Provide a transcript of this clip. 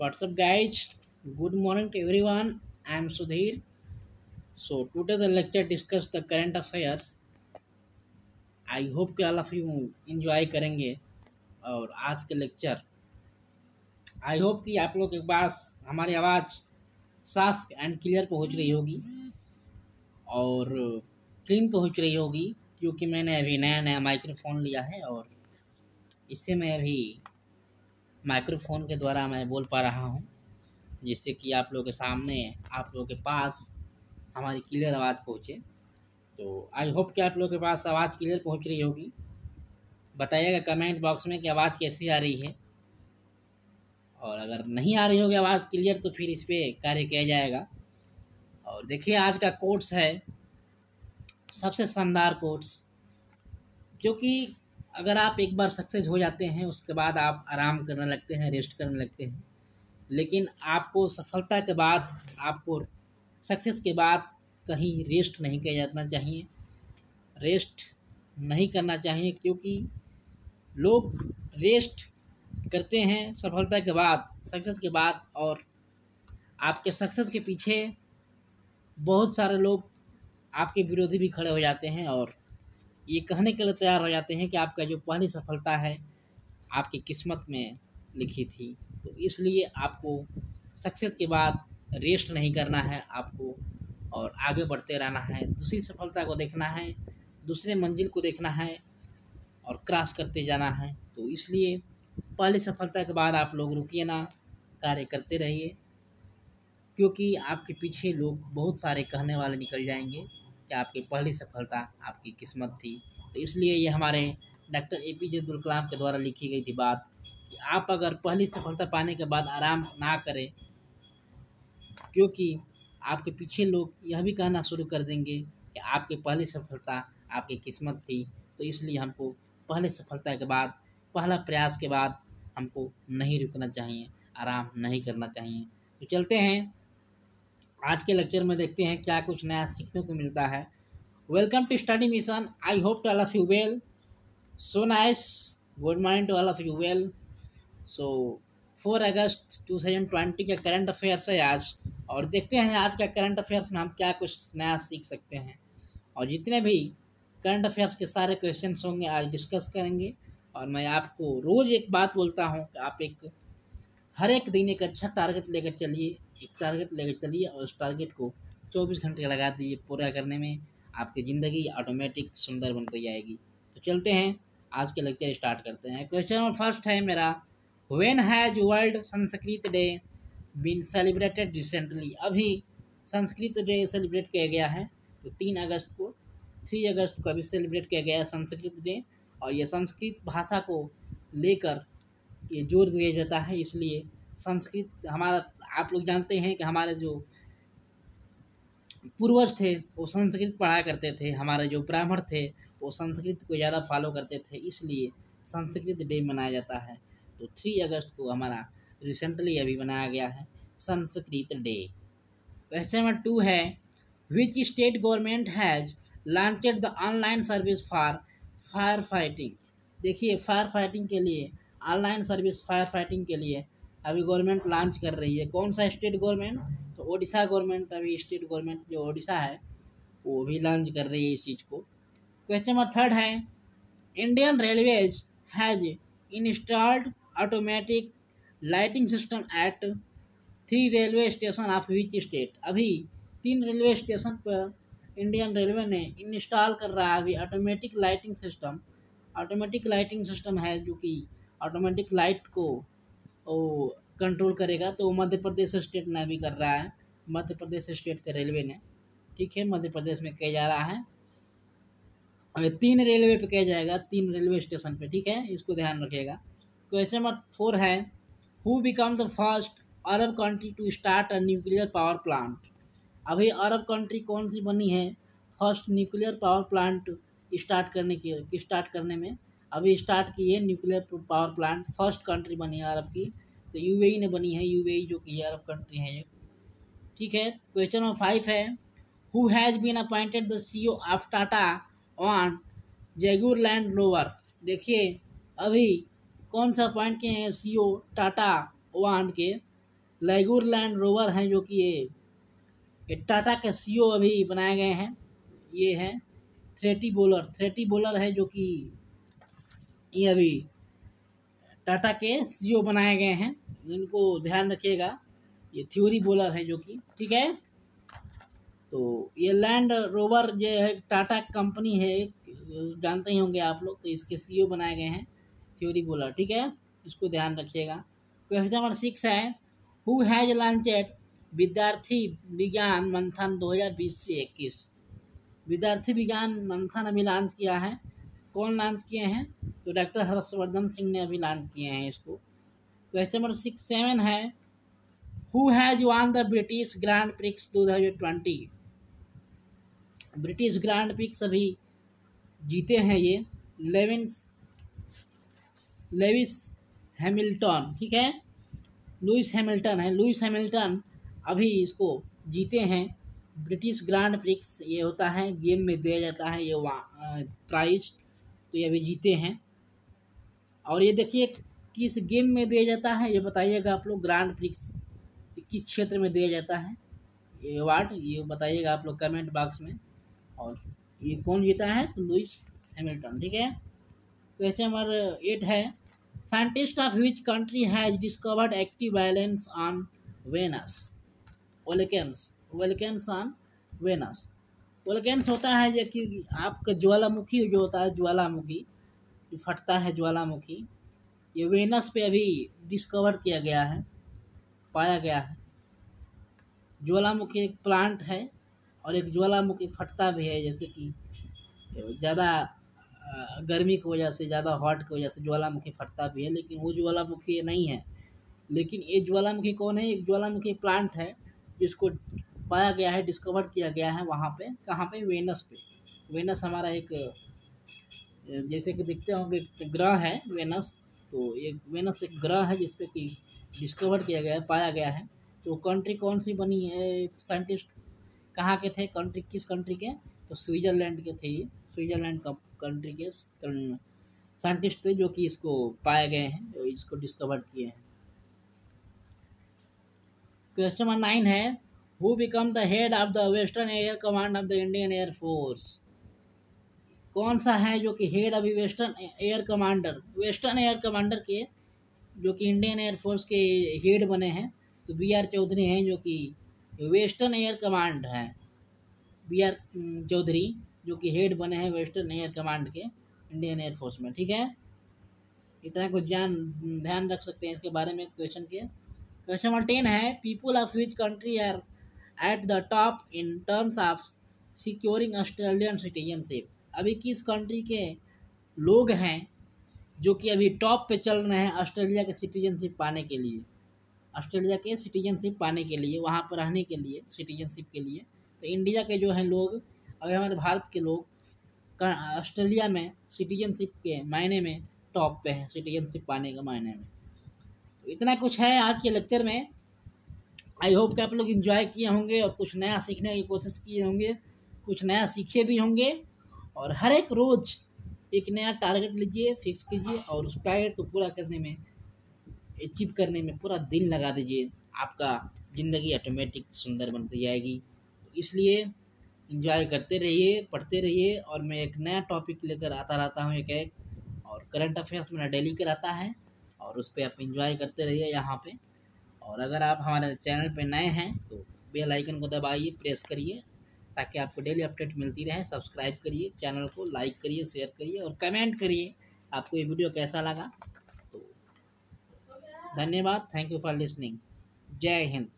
What's up, guys? Good morning to everyone. I am Sudhir. So today the lecture discuss the current affairs. I hope कि all of you enjoy करेंगे और आज के lecture I hope कि आप लोग के पास हमारी आवाज़ साफ़ एंड क्लियर पहुँच रही होगी और क्लीन पहुँच रही होगी क्योंकि मैंने अभी नया नया माइक्रोफोन लिया है और इससे मैं अभी माइक्रोफोन के द्वारा मैं बोल पा रहा हूँ, जिससे कि आप लोगों के सामने, आप लोगों के पास हमारी क्लियर आवाज़ पहुँचे। तो आई होप कि आप लोगों के पास आवाज़ क्लियर पहुँच रही होगी। बताइएगा कमेंट बॉक्स में कि आवाज़ कैसी आ रही है। और अगर नहीं आ रही होगी आवाज़ क्लियर तो फिर इस पर कार्य किया जाएगा। और देखिए, आज का कोर्स है सबसे शानदार कोर्स क्योंकि अगर आप एक बार सक्सेस हो जाते हैं, उसके बाद आप आराम करने लगते हैं, रेस्ट करने लगते हैं। लेकिन आपको सफलता के बाद, आपको सक्सेस के बाद कहीं रेस्ट नहीं किया जाना चाहिए। रेस्ट नहीं करना चाहिए क्योंकि लोग रेस्ट करते हैं सफलता के बाद, सक्सेस के बाद और आपके सक्सेस के पीछे बहुत सारे लोग आपके विरोधी भी खड़े हो जाते हैं और ये कहने के लिए तैयार हो जाते हैं कि आपका जो पहली सफलता है, आपकी किस्मत में लिखी थी। तो इसलिए आपको सक्सेस के बाद रेस्ट नहीं करना है आपको और आगे बढ़ते रहना है। दूसरी सफलता को देखना है, दूसरे मंजिल को देखना है और क्रॉस करते जाना है। तो इसलिए पहली सफलता के बाद आप लोग रुकिए ना, कार्य करते रहिए, क्योंकि आपके पीछे लोग बहुत सारे कहने वाले निकल जाएँगे। कि आपकी पहली सफलता आपकी किस्मत थी। तो इसलिए ये हमारे doctor A P J Abdul Kalam के द्वारा लिखी गई थी बात कि आप अगर पहली सफलता पाने के बाद आराम ना करें, क्योंकि आपके पीछे लोग यह भी कहना शुरू कर देंगे कि आपकी पहली सफलता आपकी किस्मत थी। तो इसलिए हमको पहले सफलता के बाद, पहला प्रयास के बाद हमको नहीं रुकना चाहिए, आराम नहीं करना चाहिए। तो चलते हैं आज के लेक्चर में देखते हैं क्या कुछ नया सीखने को मिलता है। Welcome to study mission I hope to all of you well so nice good morning to all of you well so four August two thousand twenty का करंट अफेयर्स है आज। और देखते हैं आज का करंट अफेयर्स में हम क्या कुछ नया सीख सकते हैं। और जितने भी करंट अफेयर्स के सारे क्वेश्चन होंगे आज डिस्कस करेंगे। और मैं आपको रोज़ एक बात बोलता हूँ कि आप एक, हर एक दिन एक अच्छा टारगेट लेकर चलिए। एक टारगेट लेकर चलिए और उस टारगेट को चौबीस घंटे लगा दीजिए पूरा करने में। आपकी ज़िंदगी ऑटोमेटिक सुंदर बनती जाएगी। तो चलते हैं। आज के लेक्चर स्टार्ट करते हैं। क्वेश्चन नंबर फ़र्स्ट है मेरा। When has world Sanskrit day been celebrated recently अभी संस्कृत डे सेलिब्रेट किया गया है। तो तीन अगस्त को थ्री अगस्त को अभी सेलिब्रेट किया गया है संस्कृत डे और ये संस्कृत भाषा को लेकर ये ज़ोर दिया जाता है। इसलिए संस्कृत हमारा, आप लोग जानते हैं कि हमारे जो पूर्वज थे, वो संस्कृत पढ़ा करते थे। हमारे जो ब्राह्मण थे, वो संस्कृत को ज़्यादा फॉलो करते थे, इसलिए संस्कृत डे मनाया जाता है। तो थ्री अगस्त को हमारा रिसेंटली अभी बनाया गया है, Sanskrit day question number two है which state government has launched the online service for fire fighting देखिए फायर फाइटिंग के लिए ऑनलाइन सर्विस फायर फाइटिंग के लिए अभी गवर्नमेंट लॉन्च कर रही है। कौन सा स्टेट गवर्नमेंट तो ओडिशा गवर्नमेंट अभी स्टेट गवर्नमेंट जो ओडिशा है, वो भी लॉन्च कर रही है इस चीज़ को। क्वेश्चन नंबर थर्ड है Indian railways has installed automatic lighting system at three railway station of which state अभी तीन रेलवे स्टेशन पर इंडियन रेलवे ने इंस्टॉल कर रहा है अभी automatic lighting system automatic lighting system है जो कि ऑटोमेटिक लाइट को वो कंट्रोल करेगा तो मध्य प्रदेश स्टेट ने भी कर रहा है। मध्य प्रदेश स्टेट के रेलवे ने। ठीक है, मध्य प्रदेश में किया जा रहा है। तीन रेलवे पे किया जाएगा, तीन रेलवे स्टेशन पे। ठीक है, इसको ध्यान रखिएगा। क्वेश्चन नंबर फोर है who become the first Arab country to start a nuclear power plant अभी अरब कंट्री कौन सी बनी है? First nuclear power plant start करने की स्टार्ट करने में। अभी स्टार्ट की है nuclear power plant, first country बनी है अरब की। तो यूएई ने बनी है, यूएई जो कि अरब कंट्री है ठीक है क्वेश्चन नंबर फाइव है। Who has been appointed the CEO of Tata on Jaguar land rover देखिए, अभी कौन सा अपॉइंट किए हैं सीईओ टाटा वन के? लैगुर लैंड रोवर हैं जो कि ये ये टाटा के सीईओ अभी बनाए गए हैं। ये हैं थ्रेटी बोलर थ्रेटी बोलर है जो कि ये अभी टाटा के सीईओ बनाए गए हैं इनको ध्यान रखिएगा, ये थ्योरी बोलर है जो कि, ठीक है? तो ये लैंड रोवर जो है, टाटा कंपनी है, जानते ही होंगे आप लोग तो इसके सीईओ बनाए गए हैं, थ्योरी बोलर, ठीक है? इसको ध्यान रखिएगा। क्वेश्चन नंबर सिक्स है who has launched Vidyarthi Vigyan Manthan 2020 से 21 विद्यार्थी विज्ञान मंथन अभी लॉन्च किया है। कौन लॉन्च किए हैं? तो डॉक्टर हर्षवर्धन सिंह ने अभी लॉन्च किए हैं इसको। क्वेश्चन नंबर सिक्स सेवन है। Who has won the British Grand Prix 2020 British Grand Prix अभी जीते हैं ये। लेविंस लेविस हैमिल्टन ठीक है? लुइस हैमिल्टन है। लुइस हैमिल्टन अभी इसको जीते हैं। ब्रिटिश ग्रैंड प्रिक्स ये होता है। गेम में दिया जाता है। ये प्राइज तो ये अभी जीते हैं। और ये देखिए किस गेम में दिया जाता है, ये बताइएगा आप लोग, ग्रांड प्रिक्स किस क्षेत्र में दिया जाता है। ये अवार्ड ये बताइएगा आप लोग कमेंट बॉक्स में। और ये कौन जीता है? तो लुइस हैमिल्टन, ठीक है? क्वेश्चन नंबर एट है। Scientist of which country has discovered active volcanoes on Venus? Volcanoes volcanoes on Venus. Volcanoes होता है जो कि आपका ज्वालामुखी जो होता है, ज्वालामुखी, जो फटता है ज्वालामुखी, ये वेनस पे अभी डिस्कवर किया गया है, पाया गया है। ज्वालामुखी एक प्लांट है और एक ज्वालामुखी फटता भी है, जैसे कि ज़्यादा गर्मी की वजह से, ज़्यादा हॉट की वजह से ज्वालामुखी फटता भी है, लेकिन वो ज्वालामुखी नहीं है। लेकिन ये ज्वालामुखी कौन है? एक ज्वालामुखी प्लांट है, जिसको पाया गया है डिस्कवर किया गया है वहाँ पे। कहाँ पे? वेनस पे। वेनस हमारा एक, जैसे कि देखते होंगे ग्रह है वेनस तो एक वेनस एक ग्रह है जिसपे कि डिस्कवर किया गया है पाया गया है। तो कंट्री कौन सी बनी है? साइंटिस्ट कहाँ के थे? कंट्री किस कंट्री के? तो स्विट्ज़रलैंड के थे ये। स्विट्ज़रलैंड कंट्री के साइंटिस्ट थे जो कि इसको पाए गए हैं इसको डिस्कवर किए हैं। क्वेश्चन नंबर नाइन है who become the head of the western air command of the Indian air force कौन सा है जो कि हेड अभी western air commander western air commander के, जो कि इंडियन एयरफोर्स के हेड बने हैं तो बी आर चौधरी हैं जो कि वेस्टर्न एयर कमांड है। बी आर चौधरी जो कि हेड बने हैं वेस्टर्न एयर कमांड के इंडियन एयरफोर्स में, ठीक है? इतना कुछ जान, ध्यान रख सकते हैं इसके बारे में क्वेश्चन के। क्वेश्चन नंबर टेन है people of which country are at the top in terms of securing Australian citizenship अभी किस कंट्री के लोग हैं जो कि अभी टॉप पे चल रहे हैं ऑस्ट्रेलिया के सिटीजनशिप पाने के लिए? ऑस्ट्रेलिया के सिटीजनशिप पाने के लिए, वहाँ पर रहने के लिए सिटीजनशिप के लिए। तो इंडिया के जो हैं लोग अभी हमारे भारत के लोग ऑस्ट्रेलिया में सिटीजनशिप के मायने में टॉप पे हैं सिटीजनशिप पाने के मायने में। तो इतना कुछ है आज के लेक्चर में। आई होप कि आप लोग इन्जॉय किए होंगे और कुछ नया सीखने की कोशिश किए होंगे, कुछ नया सीखे भी होंगे और हर एक रोज़ एक नया टारगेट लीजिए फिक्स कीजिए और उस टारगेट को पूरा करने में अचीव करने में पूरा दिन लगा दीजिए। आपका ज़िंदगी ऑटोमेटिक सुंदर बनती जाएगी। तो इसलिए इंजॉय करते रहिए, पढ़ते रहिए और मैं एक नया टॉपिक लेकर आता रहता हूँ एक एक और करंट अफेयर्स मेरा डेली कराता है और उस पर आप इंजॉय करते रहिए यहाँ पे। और अगर आप हमारे चैनल पर नए हैं तो बेल आइकन को दबाइए, प्रेस करिए, ताकि आपको डेली अपडेट मिलती रहे। सब्सक्राइब करिए, चैनल को लाइक करिए, शेयर करिए और कमेंट करिए आपको ये वीडियो कैसा लगा। तो धन्यवाद। Thank you for listening. Jai Hind.